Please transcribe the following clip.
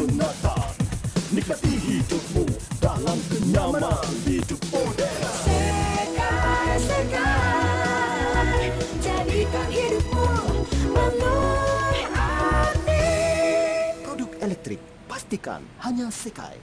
sunatan Nikmati hidupmu dalam kenyaman Hidup modern Sekai, sekai Jadikan hidupmu penuh arti Produk elektrik pastikan hanya sekai.